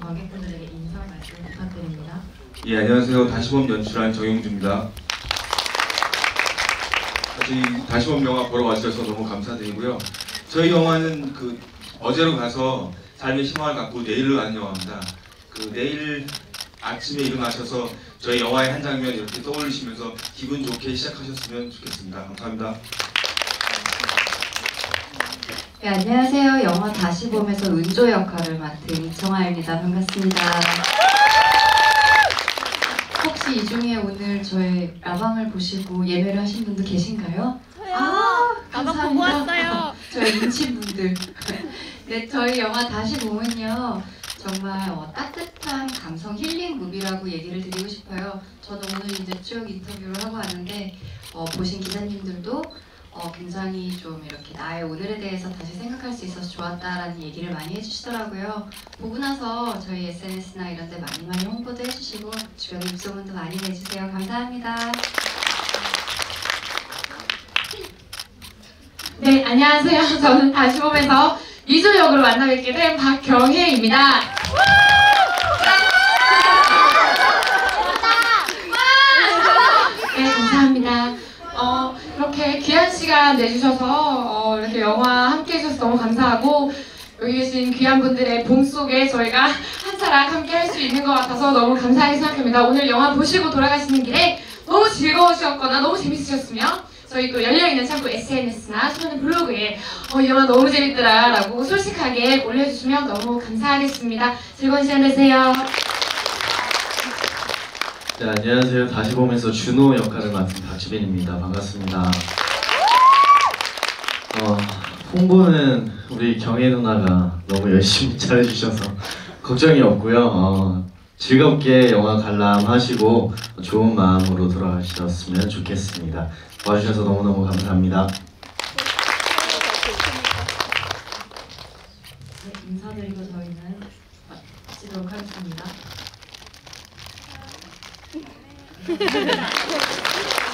관객분들에게 인사 말씀 부탁드립니다. 예, 안녕하세요. 다시범 연출한 정용주입니다. 다시범 영화 보러 와주셔서 너무 감사드리고요. 저희 영화는 그 어제로 가서 삶의 희망을 갖고 내일로 가는 영화입니다. 그 내일 아침에 일어나셔서 저희 영화의 한 장면 이렇게 떠올리시면서 기분 좋게 시작하셨으면 좋겠습니다. 감사합니다. 네, 안녕하세요. 영화 다시 봄에서 은조 역할을 맡은 이청아입니다. 반갑습니다. 혹시 이 중에 오늘 저의 라방을 보시고 예매를 하신 분도 계신가요? 아, 나도 보고 왔어요. 저희 인친분들. 네, 저희 영화 다시 보면요. 정말 어, 따뜻한 감성 힐링 무비라고 얘기를 드리고 싶어요. 저도 오늘 이제 쭉 인터뷰를 하고 왔는데 어, 보신 기자님들도 어, 굉장히 좀 이렇게 나의 오늘에 대해서 다시 생각할 수 있어서 좋았다라는 얘기를 많이 해주시더라고요. 보고 나서 저희 SNS나 이런 데 많이 많이 홍보도 해주시고 주변에 입소문도 많이 내주세요. 감사합니다. 네, 안녕하세요. 저는 다시 보면서 이조 역으로 만나뵙게 된 박경혜입니다. 네, 감사합니다. 어, 이렇게 귀한 시간 내주셔서 어, 이렇게 영화 함께 해주셔서 너무 감사하고 여기 계신 귀한 분들의 봄 속에 저희가 한 사람 함께 할 수 있는 것 같아서 너무 감사하게 생각합니다. 오늘 영화 보시고 돌아가시는 길에 너무 즐거우셨거나 너무 재밌으셨으면 저희 또 열려있는 창구 SNS나 수면 블로그에 어, 이 영화 너무 재밌더라 라고 솔직하게 올려주시면 너무 감사하겠습니다. 즐거운 시간 되세요. 네, 안녕하세요. 다시 보면서 준호 역할을 맡은 박지빈입니다. 반갑습니다. 어, 홍보는 우리 경혜 누나가 너무 열심히 잘해주셔서 걱정이 없고요. 어, 즐겁게 영화 관람하시고 좋은 마음으로 돌아가셨으면 좋겠습니다. 와주셔서 너무너무 감사합니다. 네, 인사드리고 저희는 마치도록 하겠습니다.